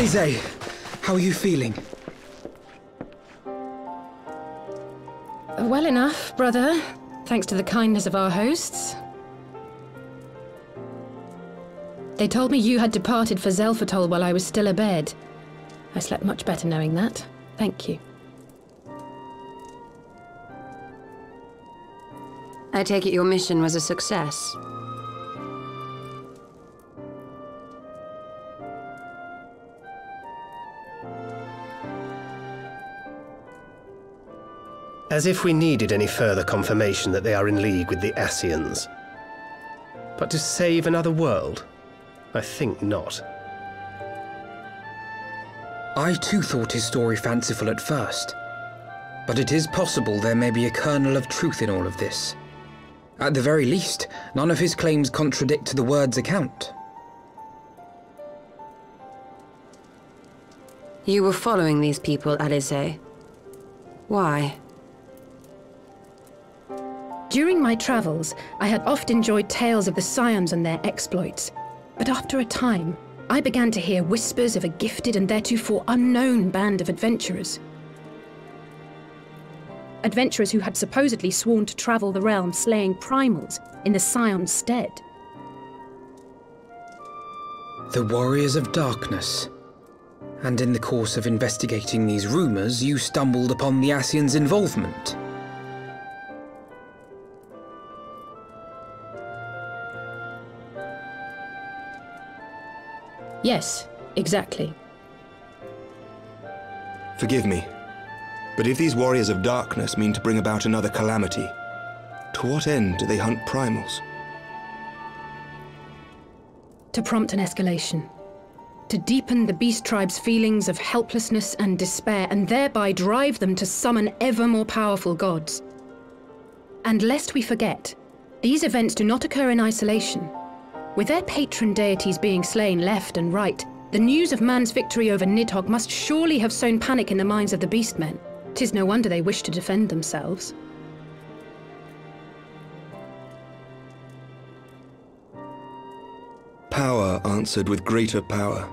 Alisaie, how are you feeling? Well enough, brother. Thanks to the kindness of our hosts. They told me you had departed for Xelphatol while I was still abed. I slept much better knowing that. Thank you. I take it your mission was a success. As if we needed any further confirmation that they are in league with the Ascians. But to save another world? I think not. I too thought his story fanciful at first. But it is possible there may be a kernel of truth in all of this. At the very least, none of his claims contradict the word's account. You were following these people, Alisaie. Why? During my travels, I had oft enjoyed tales of the Scions and their exploits. But after a time, I began to hear whispers of a gifted and theretofore unknown band of adventurers. Adventurers who had supposedly sworn to travel the realm slaying primals in the Scion's stead. The Warriors of Darkness. And in the course of investigating these rumors, you stumbled upon the Ascians' involvement. Yes, exactly. Forgive me, but if these warriors of darkness mean to bring about another calamity, to what end do they hunt primals? To prompt an escalation. To deepen the beast tribe's feelings of helplessness and despair, and thereby drive them to summon ever more powerful gods. And lest we forget, these events do not occur in isolation. With their patron deities being slain left and right, the news of man's victory over Nidhogg must surely have sown panic in the minds of the beastmen. Tis no wonder they wish to defend themselves. Power answered with greater power,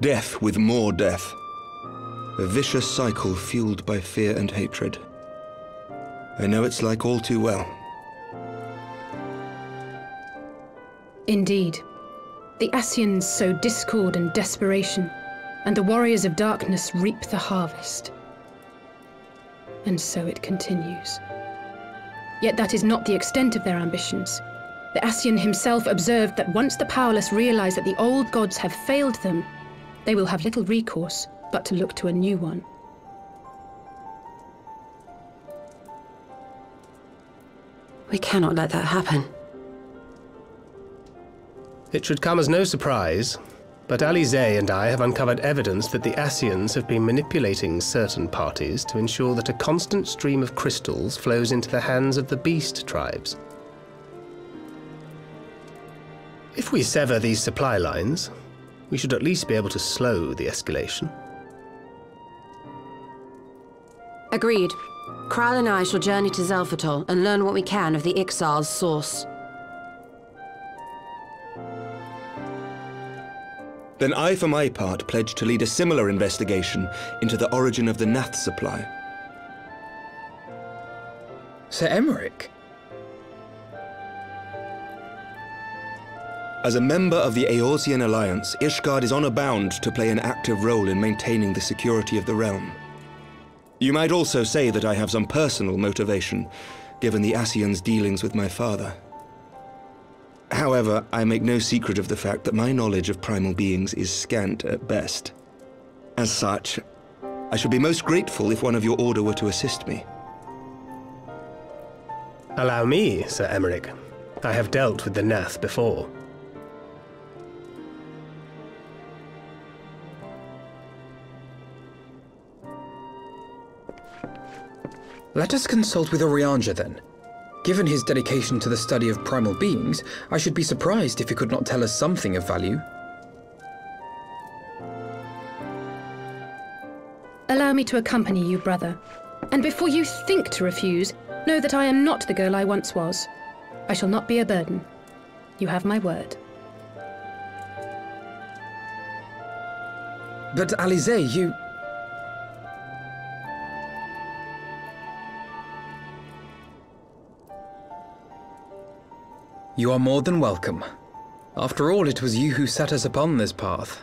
death with more death. A vicious cycle fueled by fear and hatred. I know it's like all too well. Indeed. The Ascians sow discord and desperation, and the warriors of darkness reap the harvest. And so it continues. Yet that is not the extent of their ambitions. The Ascian himself observed that once the powerless realize that the old gods have failed them, they will have little recourse but to look to a new one. We cannot let that happen. It should come as no surprise, but Alisaie and I have uncovered evidence that the Ascians have been manipulating certain parties to ensure that a constant stream of crystals flows into the hands of the beast tribes. If we sever these supply lines, we should at least be able to slow the escalation. Agreed. Krile and I shall journey to Xelphatol and learn what we can of the Ixal's source. Then I, for my part, pledge to lead a similar investigation into the origin of the Nath supply. Sir Aymeric? As a member of the Eorzean Alliance, Ishgard is honor bound to play an active role in maintaining the security of the realm. You might also say that I have some personal motivation, given the Ascians' dealings with my father. However, I make no secret of the fact that my knowledge of primal beings is scant at best. As such, I should be most grateful if one of your order were to assist me. Allow me, Sir Aymeric. I have dealt with the Nath before. Let us consult with Urianger then. Given his dedication to the study of primal beings, I should be surprised if he could not tell us something of value. Allow me to accompany you, brother. And before you think to refuse, know that I am not the girl I once was. I shall not be a burden. You have my word. But Alisaie, you... You are more than welcome. After all, it was you who set us upon this path.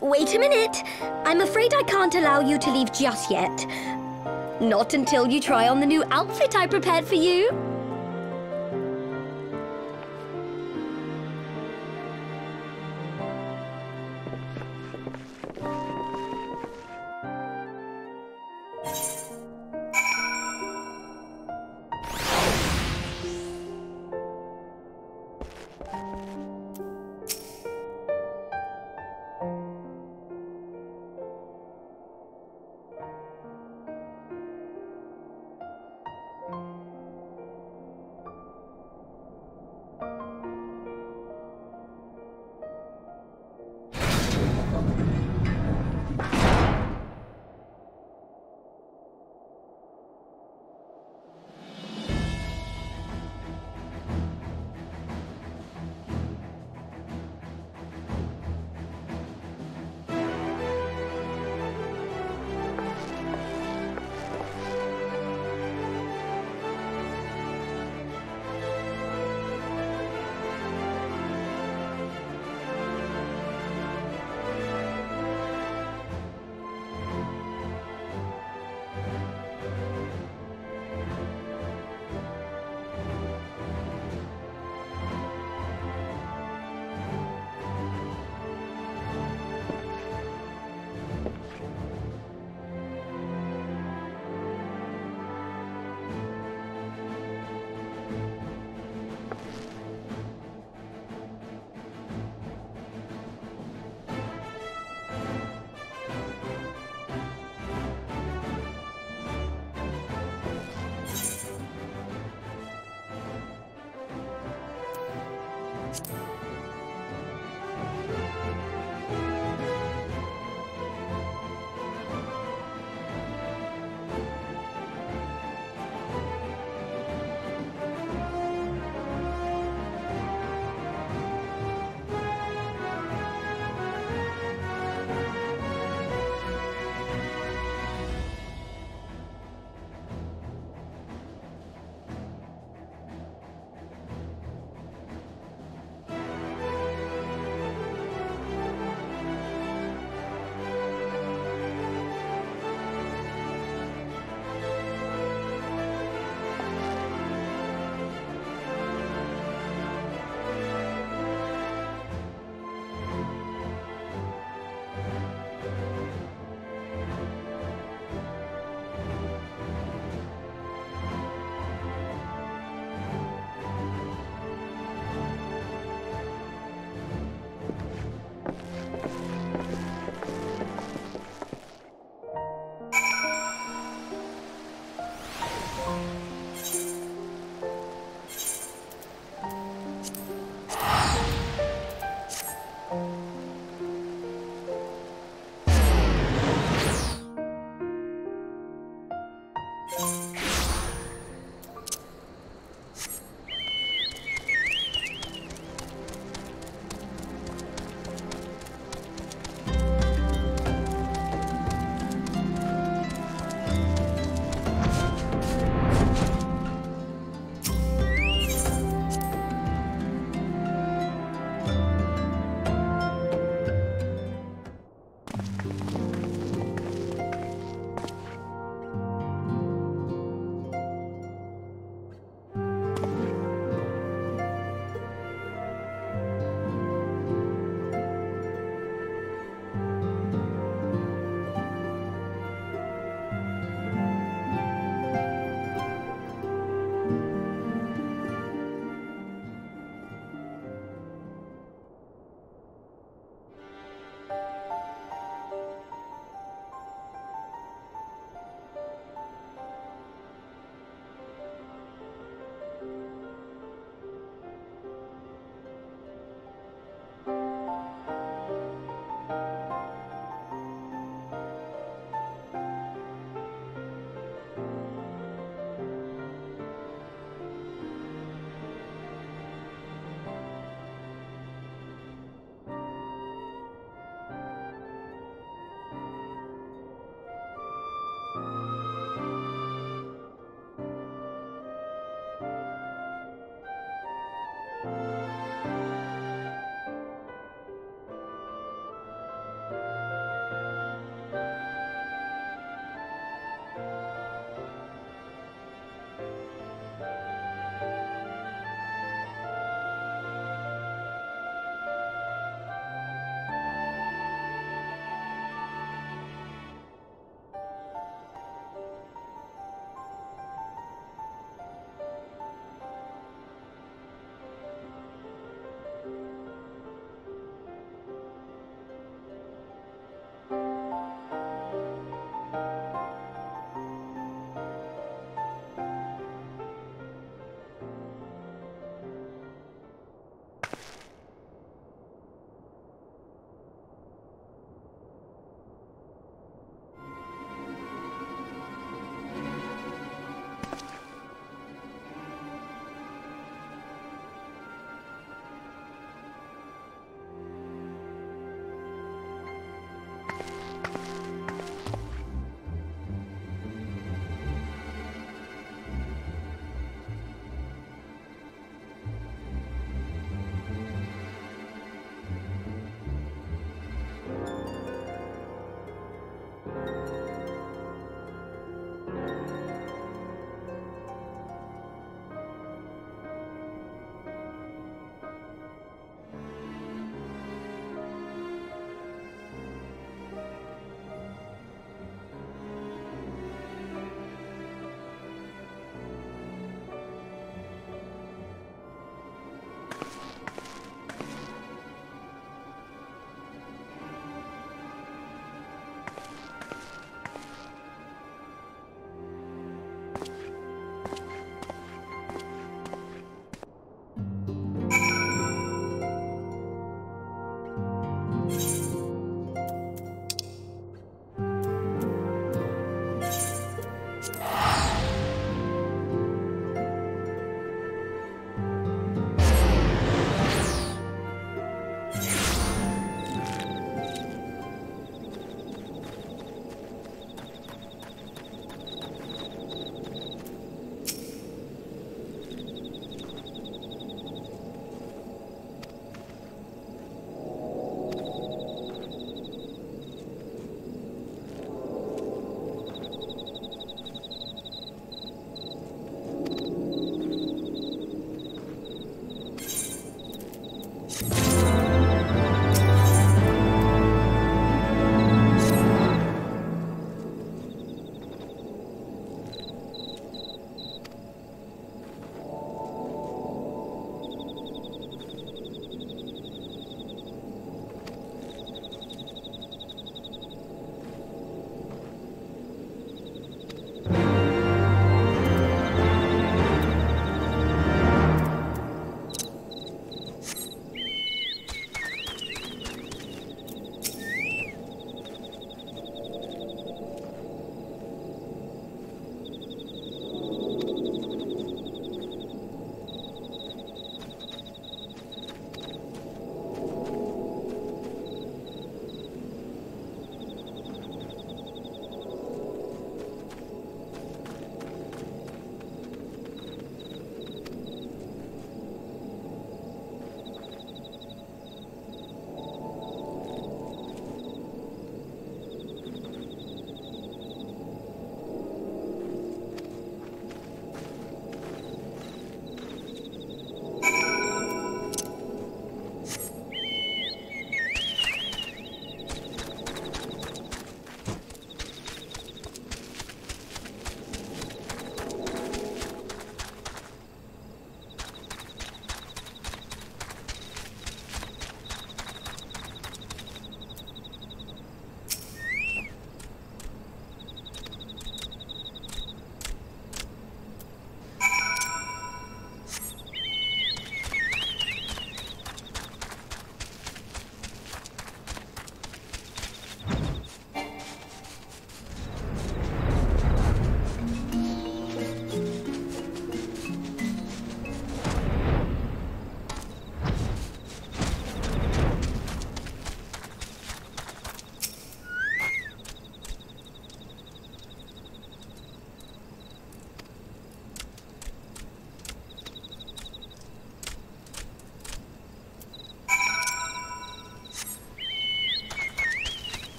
Wait a minute. I'm afraid I can't allow you to leave just yet. Not until you try on the new outfit I prepared for you.